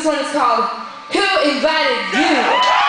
this one is called Who Invited You?